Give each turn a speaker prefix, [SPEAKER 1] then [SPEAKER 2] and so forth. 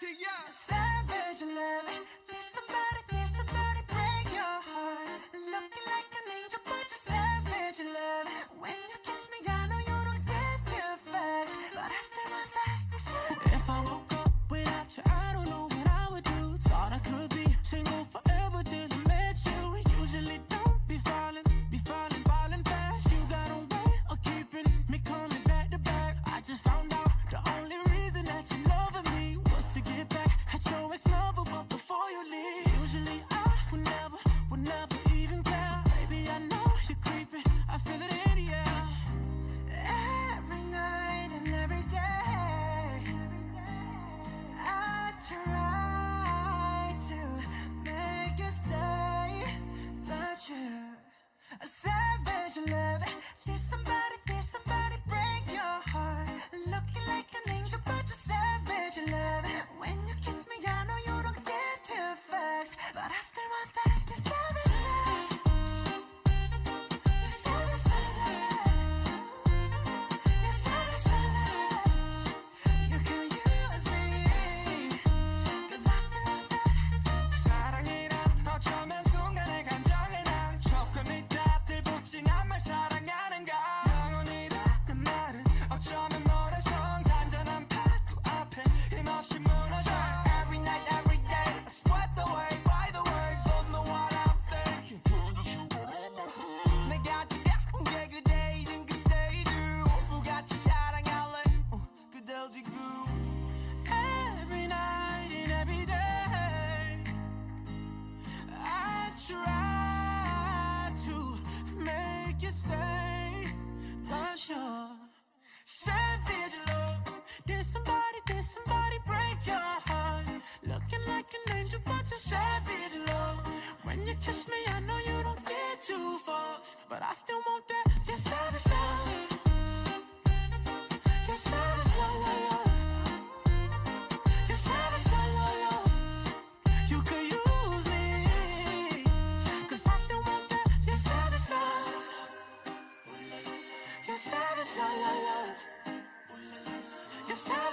[SPEAKER 1] to you.
[SPEAKER 2] Savage love. Need somebody to kiss me, I know you don't get too far, But I still want that,
[SPEAKER 3] your
[SPEAKER 2] savage love Your savage love, love, love Your savage love, love, love You could use me Cause I still want that,
[SPEAKER 3] your savage love Your savage love, love, love Your savage